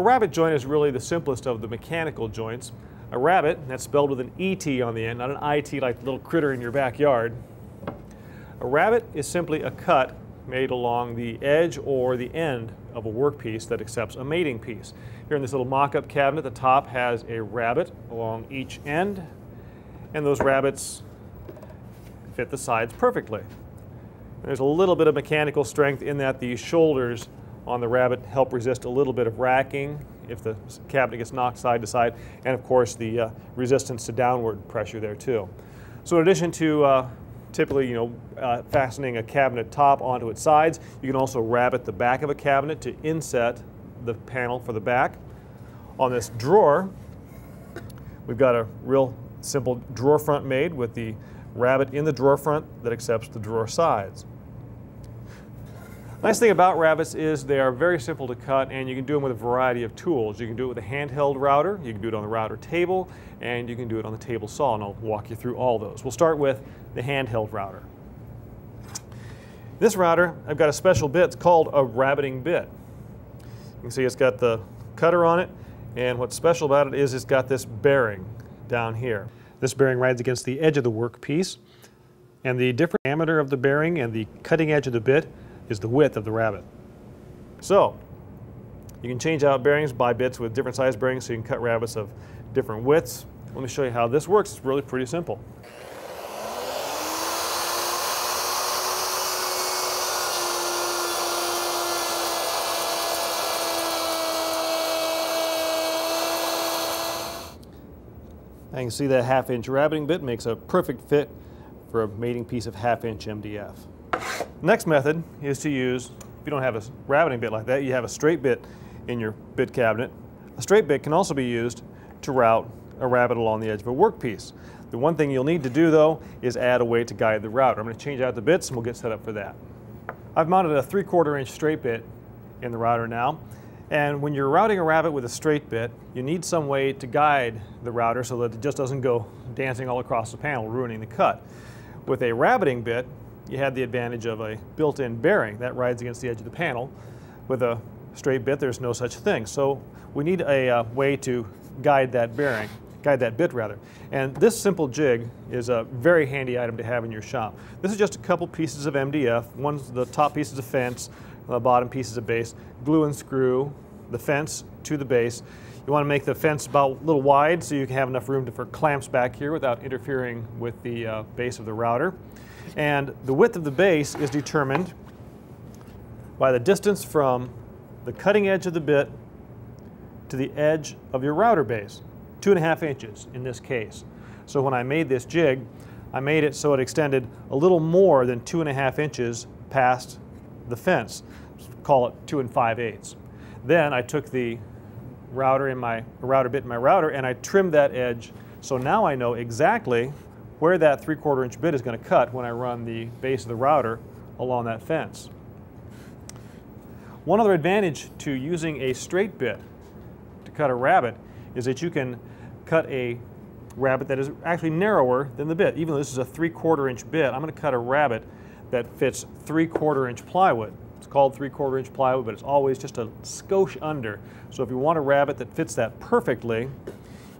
A rabbet joint is really the simplest of the mechanical joints. A rabbet, that's spelled with an ET on the end, not an IT like the little critter in your backyard. A rabbet is simply a cut made along the edge or the end of a workpiece that accepts a mating piece. Here in this little mock-up cabinet, the top has a rabbet along each end, and those rabbets fit the sides perfectly. There's a little bit of mechanical strength in that the shoulders on the rabbet help resist a little bit of racking if the cabinet gets knocked side to side, and of course the uh, resistance to downward pressure there too. So in addition to uh, typically, you know, uh, fastening a cabinet top onto its sides. You can also rabbet the back of a cabinet to inset the panel for the back. On this drawer, we've got a real simple drawer front made with the rabbet in the drawer front that accepts the drawer sides. Nice thing about rabbets is they are very simple to cut and you can do them with a variety of tools. You can do it with a handheld router, you can do it on the router table, and you can do it on the table saw, and I'll walk you through all those. We'll start with the handheld router. This router, I've got a special bit, it's called a rabbeting bit. You can see it's got the cutter on it, and what's special about it is it's got this bearing down here. This bearing rides against the edge of the workpiece, and the different diameter of the bearing and the cutting edge of the bit is the width of the rabbet. So, you can change out bearings, buy bits with different size bearings so you can cut rabbets of different widths. Let me show you how this works. It's really pretty simple. I can see that half inch rabbeting bit makes a perfect fit for a mating piece of half inch MDF. Next method is to use, if you don't have a rabbeting bit like that, you have a straight bit in your bit cabinet. A straight bit can also be used to route a rabbet along the edge of a workpiece. The one thing you'll need to do though is add a way to guide the router. I'm going to change out the bits and we'll get set up for that. I've mounted a 3 quarter inch straight bit in the router now and when you're routing a rabbet with a straight bit, you need some way to guide the router so that it just doesn't go dancing all across the panel, ruining the cut. With a rabbeting bit, you had the advantage of a built-in bearing that rides against the edge of the panel. With a straight bit, there's no such thing. So we need a uh, way to guide that bearing, guide that bit rather. And this simple jig is a very handy item to have in your shop. This is just a couple pieces of MDF. One's the top piece is a fence, the bottom piece is a base. Glue and screw the fence to the base. You want to make the fence about a little wide so you can have enough room to, for clamps back here without interfering with the uh, base of the router. And the width of the base is determined by the distance from the cutting edge of the bit to the edge of your router base, two and a half inches in this case. So when I made this jig, I made it so it extended a little more than two and a half inches past the fence. Call it two and five eighths. Then I took the router in my router bit in my router and I trimmed that edge. So now I know exactly where that three quarter inch bit is going to cut when I run the base of the router along that fence. One other advantage to using a straight bit to cut a rabbet is that you can cut a rabbet that is actually narrower than the bit. Even though this is a three quarter inch bit, I'm going to cut a rabbet that fits three quarter inch plywood. It's called three quarter inch plywood, but it's always just a skosh under. So if you want a rabbet that fits that perfectly,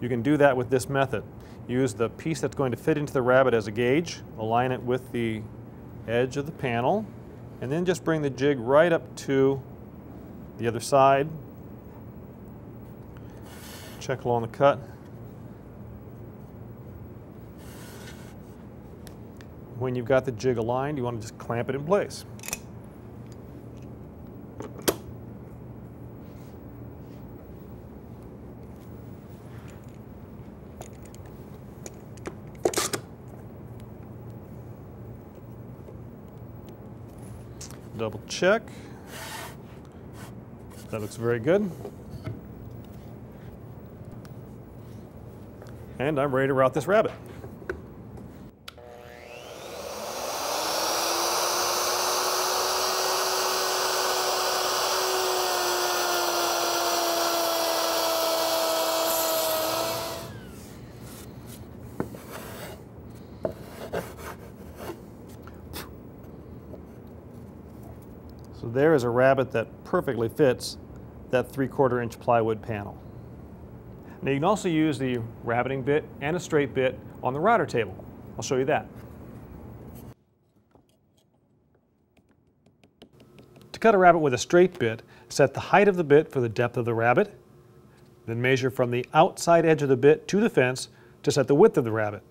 you can do that with this method. Use the piece that's going to fit into the rabbet as a gauge, align it with the edge of the panel, and then just bring the jig right up to the other side. Check along the cut. When you've got the jig aligned, you want to just clamp it in place. Double check. That looks very good. And I'm ready to route this rabbet. So there is a rabbet that perfectly fits that 3 quarter inch plywood panel. Now you can also use the rabbeting bit and a straight bit on the router table. I'll show you that. To cut a rabbet with a straight bit, set the height of the bit for the depth of the rabbet, then measure from the outside edge of the bit to the fence to set the width of the rabbet,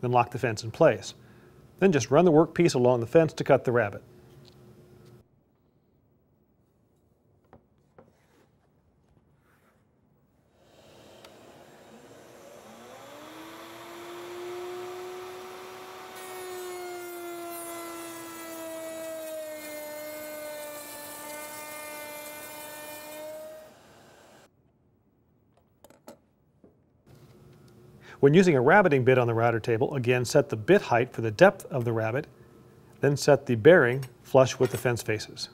then lock the fence in place. Then just run the workpiece along the fence to cut the rabbet. When using a rabbeting bit on the router table, again set the bit height for the depth of the rabbet, then set the bearing flush with the fence faces.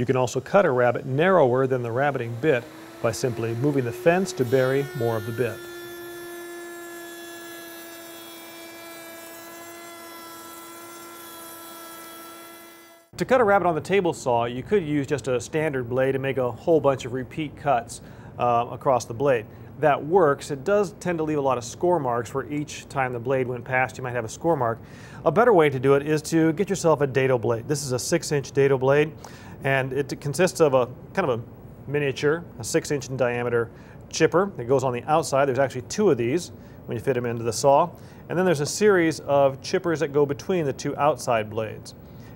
You can also cut a rabbet narrower than the rabbeting bit by simply moving the fence to bury more of the bit. To cut a rabbet on the table saw, you could use just a standard blade and make a whole bunch of repeat cuts uh, across the blade. That works. It does tend to leave a lot of score marks where each time the blade went past you might have a score mark. A better way to do it is to get yourself a dado blade. This is a 6 inch dado blade and it consists of a kind of a miniature, a six inch in diameter chipper that goes on the outside. There's actually two of these when you fit them into the saw. And then there's a series of chippers that go between the two outside blades.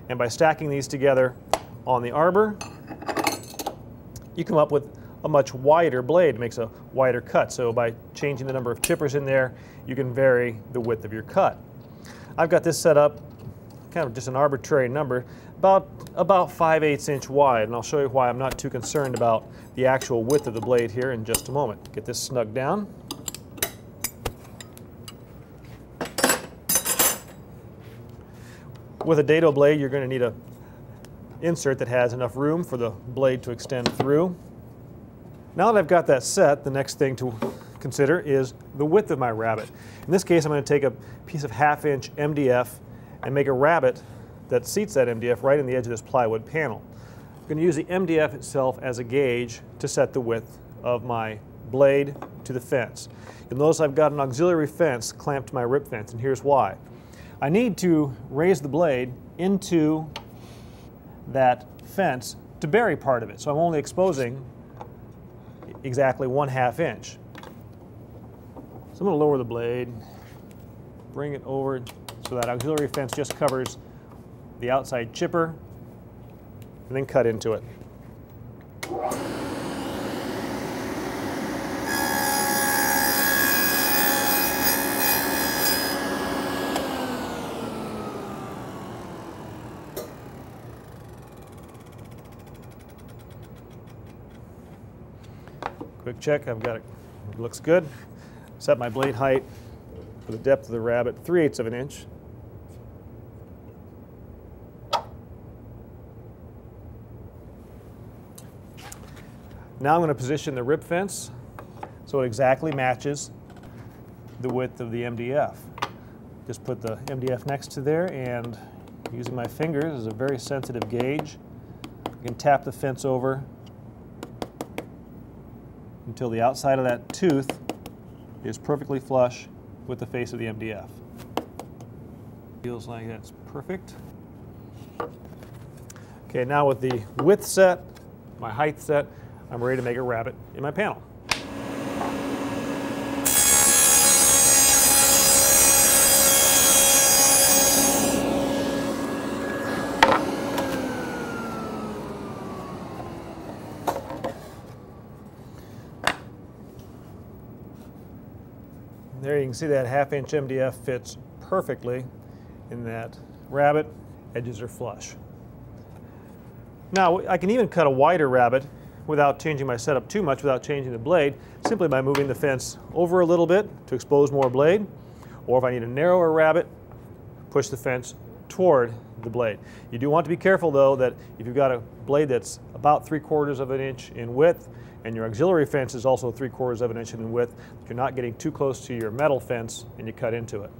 And by stacking these together on the arbor, you come up with a much wider blade, makes a wider cut. So by changing the number of chippers in there, you can vary the width of your cut. I've got this set up, kind of just an arbitrary number, about, about 5 8 inch wide, and I'll show you why I'm not too concerned about the actual width of the blade here in just a moment. Get this snug down. With a dado blade, you're going to need a insert that has enough room for the blade to extend through. Now that I've got that set, the next thing to consider is the width of my rabbet. In this case, I'm going to take a piece of half inch MDF and make a rabbet that seats that MDF right in the edge of this plywood panel. I'm going to use the MDF itself as a gauge to set the width of my blade to the fence. You'll notice I've got an auxiliary fence clamped to my rip fence, and here's why. I need to raise the blade into that fence to bury part of it, so I'm only exposing exactly one half inch. So I'm going to lower the blade, bring it over so that auxiliary fence just covers the outside chipper, and then cut into it. Quick check, I've got it, it looks good. Set my blade height for the depth of the rabbet, 3 eighths of an inch. Now I'm going to position the rip fence so it exactly matches the width of the MDF. Just put the MDF next to there and using my fingers as a very sensitive gauge, I can tap the fence over until the outside of that tooth is perfectly flush with the face of the MDF. Feels like that's perfect. Okay, now with the width set, my height set, I'm ready to make a rabbet in my panel. There you can see that half inch MDF fits perfectly in that rabbet. Edges are flush. Now I can even cut a wider rabbet without changing my setup too much, without changing the blade, simply by moving the fence over a little bit to expose more blade. Or if I need a narrower rabbet, push the fence toward the blade. You do want to be careful though that if you've got a blade that's about three quarters of an inch in width and your auxiliary fence is also three quarters of an inch in width, you're not getting too close to your metal fence and you cut into it.